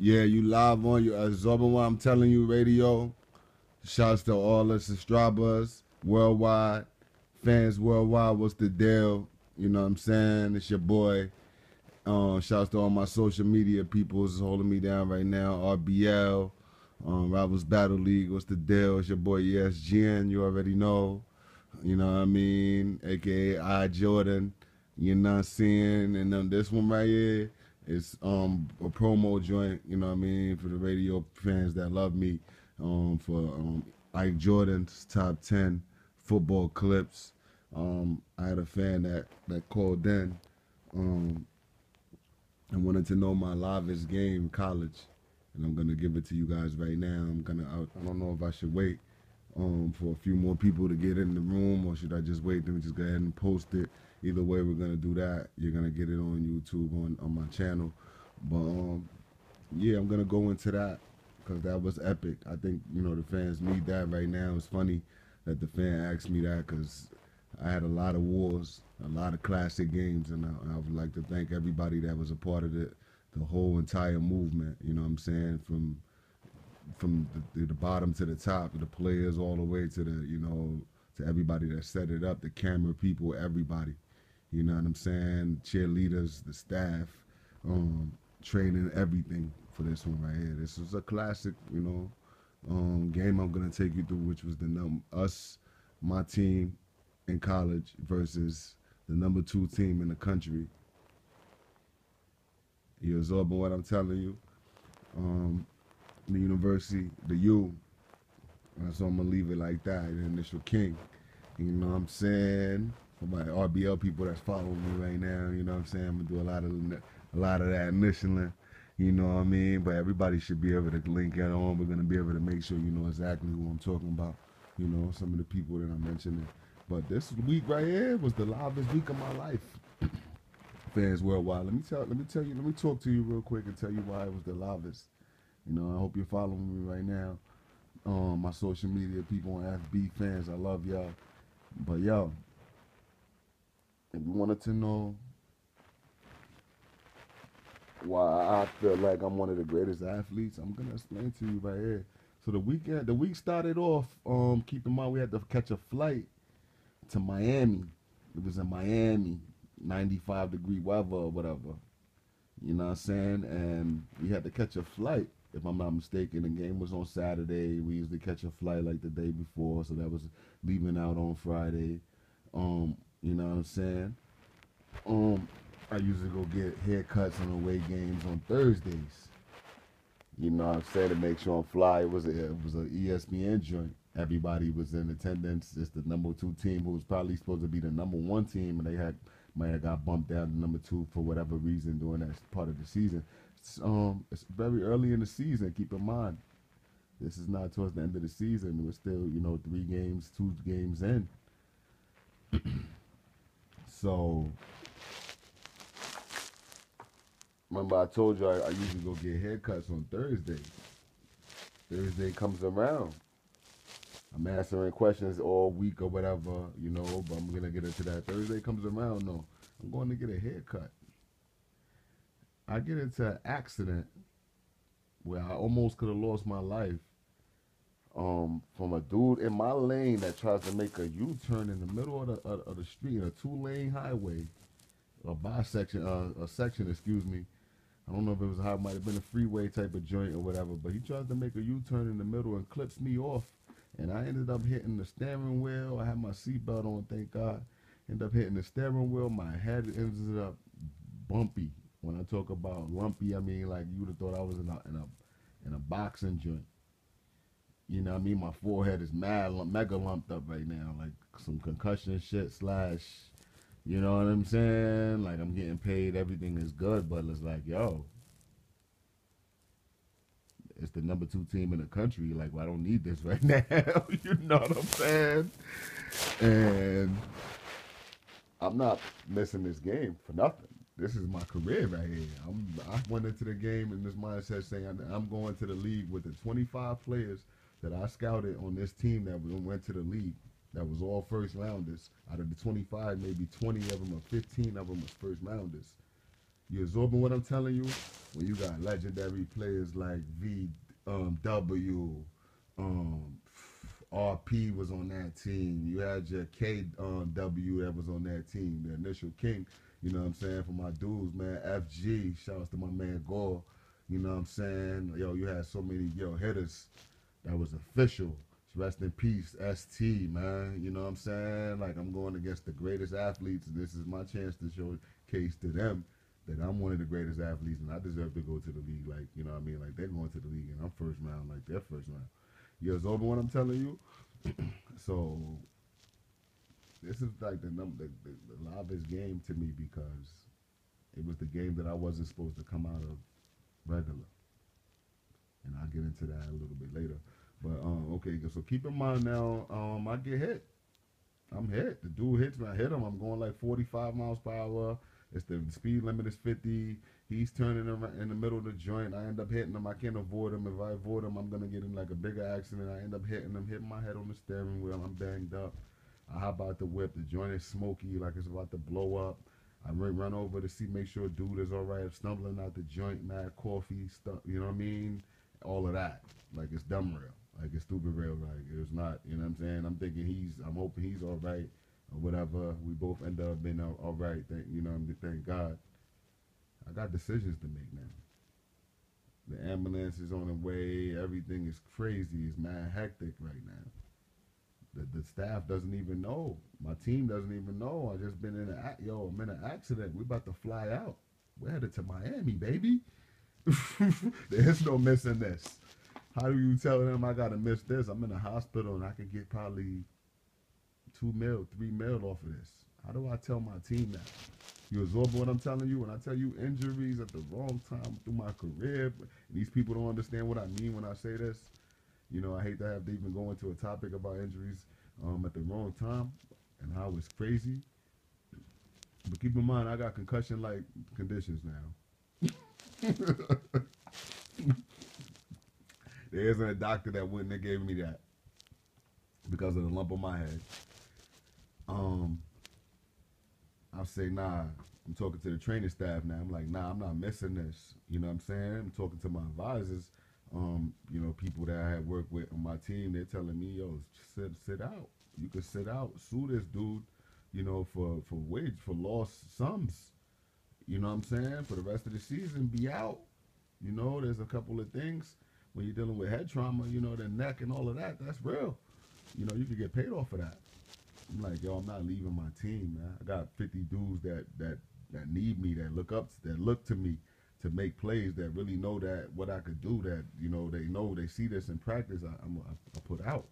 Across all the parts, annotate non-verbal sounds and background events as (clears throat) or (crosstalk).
Yeah, you live on you absorbing what I'm telling you radio. Shouts to all us Strabas worldwide, fans worldwide. What's the deal? You know what I'm saying? It's your boy. Um, shouts to all my social media people who's holding me down right now. RBL, um, Rivals Battle League. What's the deal? It's your boy ESGN. You already know. You know what I mean? AKA Ike Jordan. You know what I'm saying? And then this one right here is um a promo joint, you know what I mean, for the radio fans that love me. Um for um Ike Jordan's top ten football clips. Um I had a fan that that called in um and wanted to know my livest game college. And I'm gonna give it to you guys right now. I'm gonna I, I don't know if I should wait um, for a few more people to get in the room, or should I just wait? Then just go ahead and post it. Either way, we're gonna do that. You're gonna get it on YouTube on on my channel. But um, yeah, I'm gonna go into that because that was epic. I think you know the fans need that right now. It's funny that the fan asked me that because I had a lot of wars, a lot of classic games, and I, I would like to thank everybody that was a part of it, the whole entire movement. You know what I'm saying from from the, the bottom to the top, the players all the way to the you know to everybody that set it up, the camera people, everybody. You know what I'm saying? Cheerleaders, the staff, um, training, everything for this one right here. This is a classic, you know, um, game I'm gonna take you through, which was the num us, my team in college versus the number two team in the country. You're absorbing what I'm telling you. Um, the university, the U. So I'm gonna leave it like that. The initial king. You know what I'm saying? For my RBL people that's following me right now, you know what I'm saying? I'm gonna do a lot of a lot of that initially. You know what I mean? But everybody should be able to link it on. We're gonna be able to make sure you know exactly who I'm talking about. You know, some of the people that I'm mentioning. But this week right here was the livest week of my life. (clears throat) Fans worldwide. Let me tell let me tell you, let me talk to you real quick and tell you why it was the livest. You know, I hope you're following me right now. Um, my social media people on FB fans, I love y'all. But yo, if you wanted to know why I feel like I'm one of the greatest athletes, I'm gonna explain to you right here. So the weekend, the week started off. Um, keep in mind we had to catch a flight to Miami. It was in Miami, 95 degree weather or whatever. You know what I'm saying? And we had to catch a flight if I'm not mistaken. The game was on Saturday. We usually catch a flight like the day before, so that was leaving out on Friday. Um, you know what I'm saying? Um, I usually go get haircuts on away games on Thursdays. You know what I'm saying? To make sure I'm fly. It was a, it was an ESPN joint. Everybody was in attendance. It's the number two team who was probably supposed to be the number one team, and they had might have got bumped down to number two for whatever reason during that part of the season. It's, um, it's very early in the season. Keep in mind, this is not towards the end of the season. We're still, you know, three games, two games in. (clears throat) so, remember I told you I, I usually go get haircuts on Thursday. Thursday comes around. I'm answering questions all week or whatever, you know, but I'm gonna get into that. Thursday comes around, no. I'm going to get a haircut. I get into an accident where I almost could have lost my life um, from a dude in my lane that tries to make a U-turn in the middle of the, of, of the street, a two-lane highway, a bisection, uh, a section, excuse me. I don't know if it was how it might have been a freeway type of joint or whatever, but he tries to make a U-turn in the middle and clips me off, and I ended up hitting the steering wheel. I had my seatbelt on, thank God. Ended up hitting the steering wheel. My head ended up bumpy. When I talk about lumpy, I mean like you would have thought I was in a in a in a boxing joint. You know I mean? My forehead is mad, mega lumped up right now, like some concussion shit slash. You know what I'm saying? Like I'm getting paid, everything is good, but it's like, yo, it's the number two team in the country. Like, well, I don't need this (laughs) right now. (laughs) you know what I'm saying? And I'm not missing this game for nothing. This is my career right here. I'm, I went into the game in this mindset saying I'm going to the league with the 25 players that I scouted on this team that went to the league. That was all first rounders. Out of the 25, maybe 20 of them or 15 of them was first rounders. You absorbing what I'm telling you? when you got legendary players like V, um, W, um, RP was on that team. You had your KW um, that was on that team, the initial king. You know what I'm saying? For my dudes, man. FG, shouts to my man Gore. You know what I'm saying? Yo, you had so many yo hitters that was official. Rest in peace, ST, man. You know what I'm saying? Like I'm going against the greatest athletes. This is my chance to showcase to them that I'm one of the greatest athletes and I deserve to go to the league. Like, you know what I mean? Like they're going to the league and I'm first round, like their first round. Years over what I'm telling you. (clears throat) so this is like the number the, the, the livest game to me because it was the game that I wasn't supposed to come out of regular. And I'll get into that a little bit later. But um, okay, so keep in mind now, um, I get hit. I'm hit. The dude hits me. I hit him. I'm going like 45 miles per hour. It's the speed limit is 50. He's turning around in the middle of the joint. I end up hitting him. I can't avoid him. If I avoid him, I'm gonna get in like a bigger accident. I end up hitting him, hitting my head on the steering wheel. I'm banged up. I hop out the whip. The joint is smoky, like it's about to blow up. I run, run over to see, make sure dude is all right. I'm stumbling out the joint, mad coffee stuff. You know what I mean? All of that. Like it's dumb real. Like it's stupid real. Like it's not. You know what I'm saying? I'm thinking he's. I'm hoping he's all right or whatever. We both end up being all, all right. Thank you know. Thank God. I got decisions to make now. The ambulance is on the way. Everything is crazy. It's mad hectic right now. The, the staff doesn't even know. My team doesn't even know. I just been in a yo. I'm in an accident. We about to fly out. We're headed to Miami, baby. (laughs) There's no missing this. How do you tell them I gotta miss this? I'm in a hospital and I could get probably two mil, three mil off of this. How do I tell my team that? You absorb what I'm telling you. When I tell you injuries at the wrong time through my career, these people don't understand what I mean when I say this. You know, I hate to have to even go into a topic about injuries um, at the wrong time and how it's crazy. But keep in mind, I got concussion-like conditions now. (laughs) there isn't a doctor that wouldn't have gave me that because of the lump on my head. Um, I'll say, nah, I'm talking to the training staff now. I'm like, nah, I'm not missing this. You know what I'm saying? I'm talking to my advisors, um, you know, people that I had worked with on my team. They're telling me, yo, sit, sit out. You can sit out, sue this dude, you know, for, for wage, for lost sums. You know what I'm saying? For the rest of the season, be out. You know, there's a couple of things when you're dealing with head trauma, you know, the neck and all of that, that's real. You know, you could get paid off for that. I'm like, yo, I'm not leaving my team, man. I got 50 dudes that that that need me, that look up, that look to me to make plays, that really know that what I could do. That you know, they know they see this in practice. I, I'm I, I put out.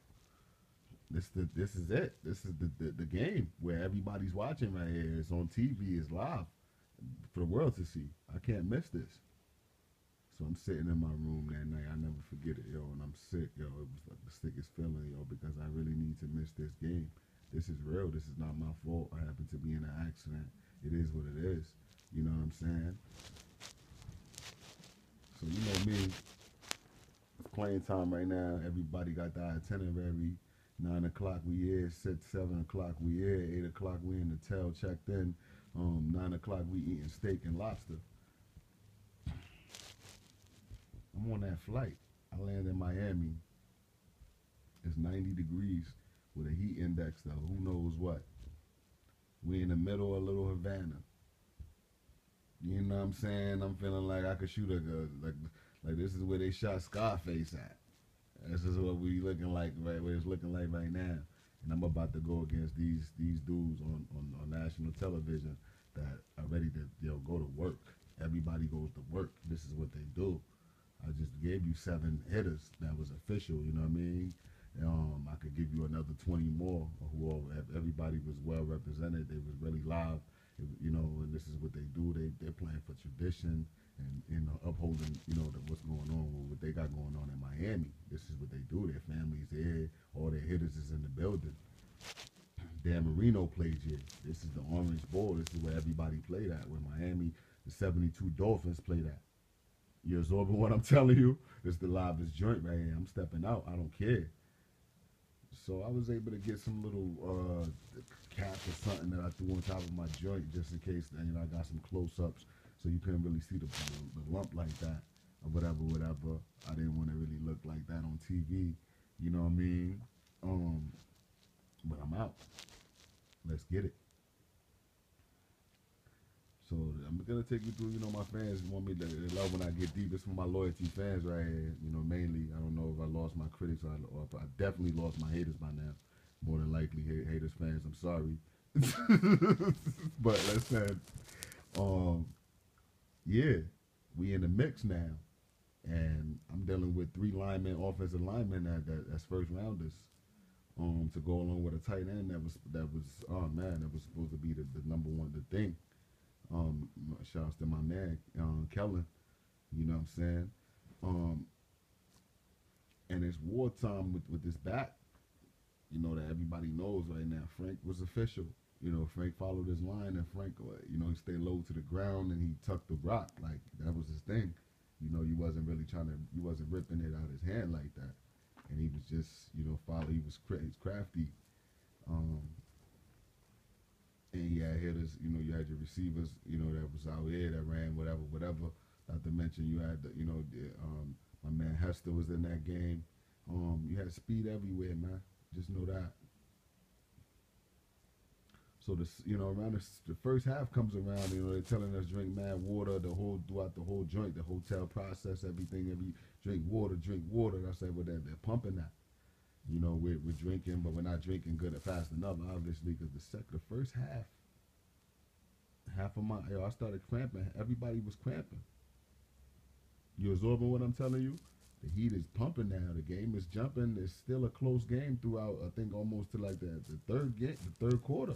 This the this is it. This is the, the, the game where everybody's watching right here. It's on TV. It's live for the world to see. I can't miss this. So I'm sitting in my room that night. I never forget it, yo. And I'm sick, yo. It was like the sickest feeling, yo, because I really need to miss this game. This is real. This is not my fault. I happened to be in an accident. It is what it is. You know what I'm saying? So you know me. It's playing time right now. Everybody got the itinerary. Nine o'clock we here. Six, seven o'clock we here. Eight o'clock we in the tail checked in. Um, nine o'clock we eating steak and lobster. I'm on that flight. I land in Miami. It's 90 degrees with a heat index though. Who knows what? We in the middle of Little Havana. You know what I'm saying? I'm feeling like I could shoot a like like this is where they shot Scarface at. This is what we looking like right where it's looking like right now. And I'm about to go against these these dudes on, on, on national television that are ready to you know go to work. Everybody goes to work. This is what they do. I just gave you seven hitters that was official, you know what I mean? Um, I could give you another 20 more who all, everybody was well represented. They was really live, you know, and this is what they do. They, they're playing for tradition and, you know, upholding, you know, the, what's going on, what they got going on in Miami. This is what they do. Their families there. all their hitters is in the building. Dan Marino played here. This is the Orange Bowl. This is where everybody played at, where Miami, the 72 Dolphins played at. You're absorbing what I'm (laughs) telling you? It's the livest joint right here. I'm stepping out. I don't care. So I was able to get some little uh, cap or something that I threw on top of my joint just in case you know I got some close ups so you couldn't really see the, the, the lump like that or whatever, whatever. I didn't want to really look like that on TV. You know what I mean? Um, but I'm out. Let's get it. So I'm gonna take you through. You know, my fans want me to love when I get deep. It's for my loyalty fans right here. You know, mainly. I don't know if I lost my critics or, or I definitely lost my haters by now. More than likely, haters fans. I'm sorry, (laughs) but listen, um, yeah, we in the mix now, and I'm dealing with three linemen, offensive linemen that, that that's first rounders. Um, to go along with a tight end that was that was oh man that was supposed to be the, the number one the thing. Um, shouts to my man, um, Kellen. You know what I'm saying? Um, and it's wartime with, with this back. You know that everybody knows right now. Frank was official. You know, Frank followed his line, and Frank, uh, you know, he stayed low to the ground and he tucked the rock. Like that was his thing. You know, he wasn't really trying to, he wasn't ripping it out his hand like that. And he was just, you know, follow. He was he's crafty. Um, and you had hitters, you know, you had your receivers, you know, that was out here that ran whatever, whatever. Not to mention you had, the, you know, the, um, my man Hester was in that game. Um, you had speed everywhere, man. Just know that. So the you know around the, the, first half comes around, you know they're telling us drink mad water the whole throughout the whole joint, the hotel process, everything, every drink water, drink water. I said, well, they're, they're pumping that. You know, we're, we're drinking, but we're not drinking good or fast enough, obviously, because the sec the first half, half of my yo, I started cramping. Everybody was cramping. You absorbing what I'm telling you? The heat is pumping now. The game is jumping. It's still a close game throughout. I think almost to like the, the third game, the third quarter.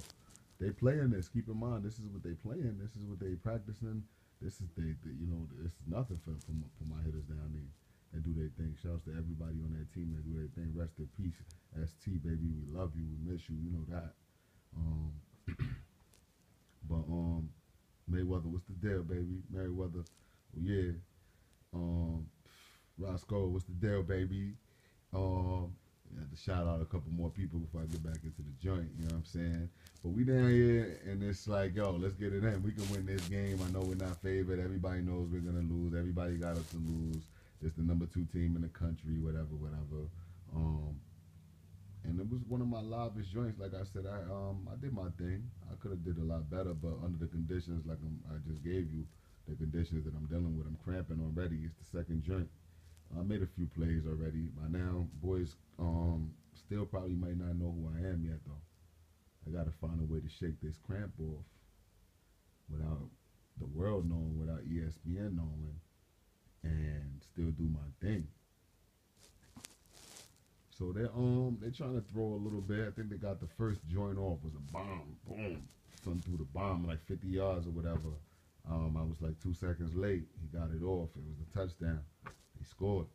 They playing this. Keep in mind, this is what they playing. This is what they practicing. This is they, you know, it's nothing for, for my, for my hitters down there that do their thing. Shouts to everybody on that team that do their thing. Rest in peace, ST baby. We love you. We miss you. You know that. Um, (clears throat) but um, Mayweather, what's the deal, baby? Mayweather, well, yeah. Um, Roscoe, what's the deal, baby? Um, I had to shout out a couple more people before I get back into the joint. You know what I'm saying? But we down here, and it's like, yo, let's get it in. We can win this game. I know we're not favored. Everybody knows we're gonna lose. Everybody got us to lose. It's the number two team in the country, whatever, whatever. Um, and it was one of my livest joints. Like I said, I um I did my thing. I could have did a lot better, but under the conditions, like I'm, i just gave you, the conditions that I'm dealing with, I'm cramping already. It's the second joint. I made a few plays already. By now, boys um still probably might not know who I am yet though. I gotta find a way to shake this cramp off without the world knowing, without ESPN knowing and still do my thing. So they're um they're trying to throw a little bit. I think they got the first joint off was a bomb, boom, son threw the bomb like 50 yards or whatever. Um, I was like two seconds late. He got it off. It was a touchdown. He scored.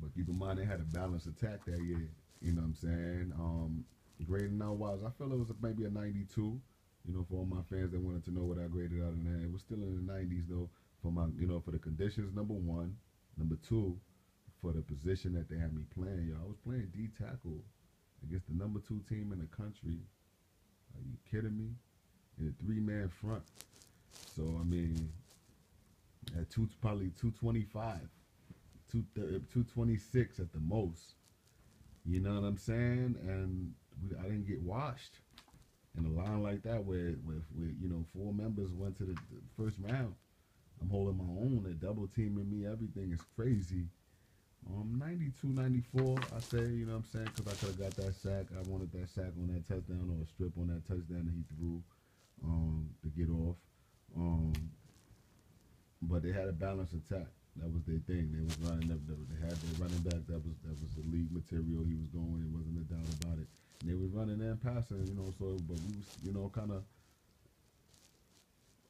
But keep in mind they had a balanced attack that year. You know what I'm saying? Um, grading out wise, I feel it was maybe a 92. You know, for all my fans that wanted to know what I graded out in that, it was still in the 90s though. For my, you know, for the conditions, number one, number two, for the position that they had me playing, yo, I was playing D tackle against the number two team in the country. Are you kidding me? In a three man front. So I mean, at two probably 225, 226 at the most. You know what I'm saying? And we, I didn't get washed in a line like that where, where, where you know four members went to the, the first round. I'm holding my own. They're double teaming me. Everything is crazy. Um, 92, 94, I say, you know what I'm saying? Because I could have got that sack. I wanted that sack on that touchdown or a strip on that touchdown that he threw um, to get off. Um, but they had a balanced attack. That was their thing. They was running. They, they had their running back. That was that was the league material. He was going. It wasn't a doubt about it. They was running and passing, you know. So, but we was, you know, kind of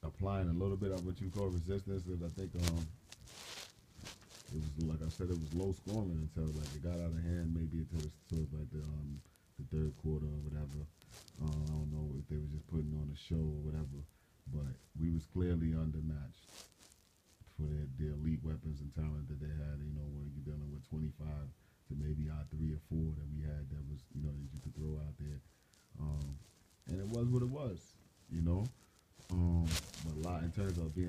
applying a little bit of what you call resistance. And I think um, it was like I said, it was low scoring until like it got out of hand. Maybe until of like the um, the third quarter or whatever. Uh, I don't know if they were just putting on a show or whatever, but we was clearly undermatched for their, their elite weapons and talent that they had. You know, when you're dealing with 25 to maybe our three or four that we had that was, you know, that you could throw out there. Um, and it was what it was, you know. Um, but a lot in terms of being